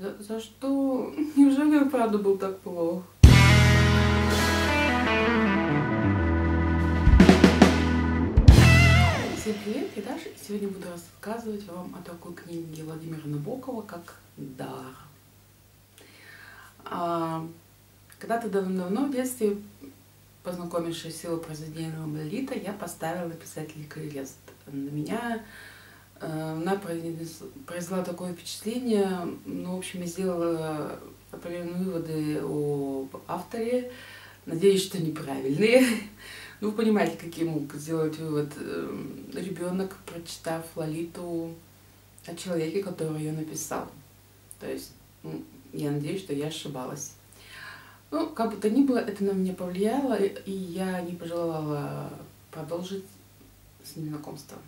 За, за что? Неужели он правда был так плох? Всем привет, я Даша, сегодня буду рассказывать вам о такой книге Владимира Набокова, как «Дар». А, когда-то давно-давно в детстве, познакомившись с его произведением Лолита, я поставила на писателя крест. На меня она произвела такое впечатление, ну, в общем, я сделала определенные выводы об авторе, надеюсь, что неправильные. Ну, вы понимаете, какие мог сделать вывод эм, ребенок, прочитав Лолиту о человеке, который ее написал. То есть, ну, я надеюсь, что я ошибалась. Ну, как бы то ни было, это на меня повлияло, и я не пожелала продолжить с ним знакомство.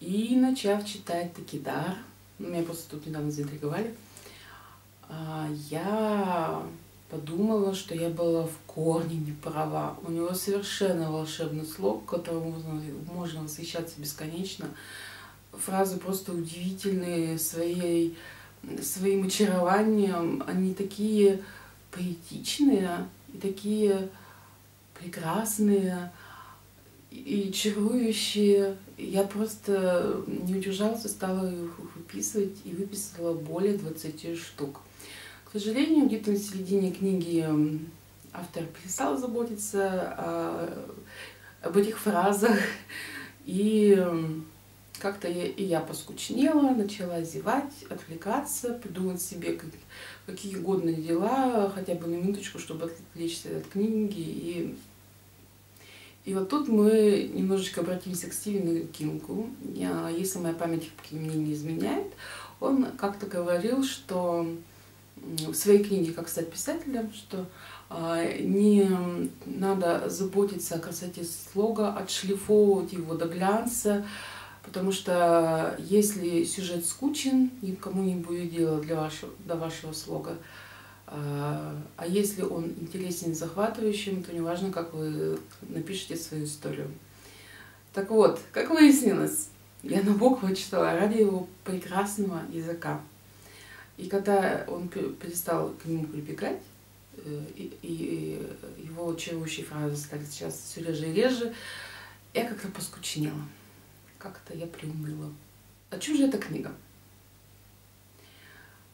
И начав читать Такидар, ну, меня просто тут недавно заинтриговали, а, я подумала, что я была в корне не права. У него совершенно волшебный слог, которым можно, можно восхищаться бесконечно. Фразы просто удивительные своей, своим очарованием. Они такие поэтичные и такие прекрасные и чарующие. Я просто не удержалась и стала их выписывать и выписала более 20 штук. К сожалению, где-то на середине книги автор перестал заботиться о, об этих фразах, и как-то я, и я поскучнела, начала зевать, отвлекаться, придумать себе как, какие угодно дела, хотя бы на минуточку, чтобы отвлечься от книги. И, и вот тут мы немножечко обратимся к Стивену Кингу. Если моя память мне не изменяет, он как-то говорил, что в своей книге «Как стать писателем», что а, не надо заботиться о красоте слога, отшлифовывать его до глянца, потому что если сюжет скучен, никому не будет дела для вашего, до вашего слога. А, а если он интересен и захватывающим, то неважно, как вы напишете свою историю. Так вот, как выяснилось, я Набокова читала ради его прекрасного языка. И когда он перестал к нему прибегать, э, и, и его чарующие фразы стали сейчас все реже и реже, я как-то поскучнела. Как-то я приуныла. О чем же эта книга?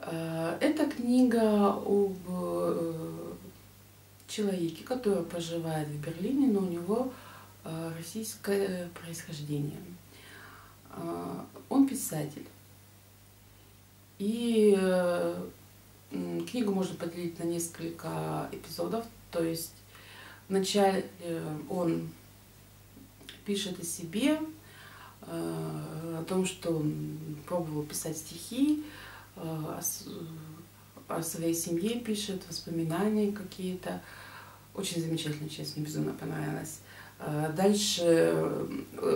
Э, это книга об э, человеке, который проживает в Берлине, но у него российское происхождение. Он писатель. И э, книгу можно поделить на несколько эпизодов. То есть вначале он пишет о себе, э, о том, что он пробовал писать стихи, э, о своей семье пишет, воспоминания какие-то. Очень замечательная часть, мне безумно понравилась. Дальше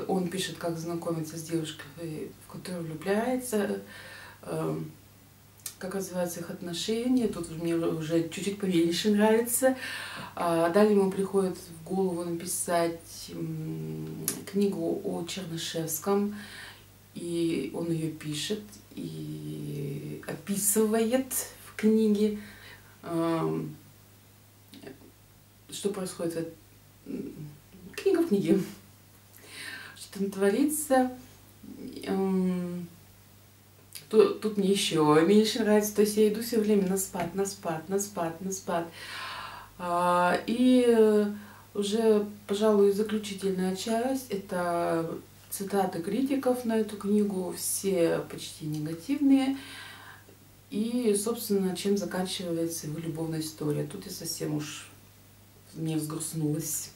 он пишет, как знакомиться с девушкой, в которую влюбляется, как называются их отношения. Тут мне уже чуть-чуть поменьше нравится. А далее ему приходит в голову написать книгу о Чернышевском. И он ее пишет и описывает в книге, эм, что происходит. Книга в книге. Что там творится. Эм, Тут, тут мне еще меньше нравится. То есть я иду все время на спад, на спад, на спад, на спад. А, и уже, пожалуй, заключительная часть – это цитаты критиков на эту книгу, все почти негативные. И, собственно, чем заканчивается его любовная история. Тут я совсем уж не взгрустнулась.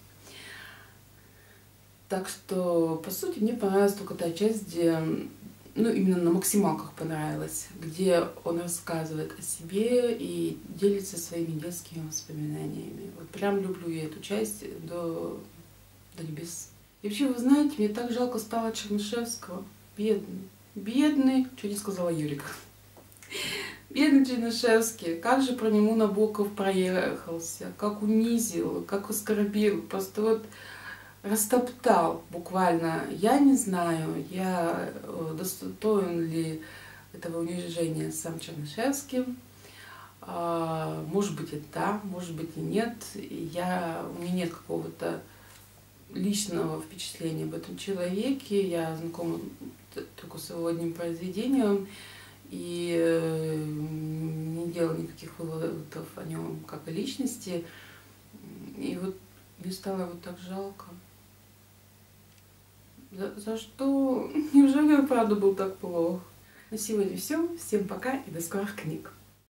Так что, по сути, мне понравилась только та часть, где ну, именно на максималках понравилось, где он рассказывает о себе и делится своими детскими воспоминаниями. Вот прям люблю я эту часть до, до небес. И вообще, вы знаете, мне так жалко стало Чернышевского. Бедный. Бедный, что не сказала Юрика. Бедный Чернышевский, как же про него Набоков проехался, как унизил, как оскорбил. Просто вот растоптал буквально. Я не знаю, я э, достоин ли этого унижения сам Чернышевский. А, может быть, это да, может быть и нет. Я, у меня нет какого-то личного впечатления об этом человеке. Я знакома только с его одним произведением и э, не делала никаких выводов о нем как о личности. И вот мне стало его так жалко. За, за что? Неужели он правда был так плох? На сегодня все. Всем пока и до скорых книг.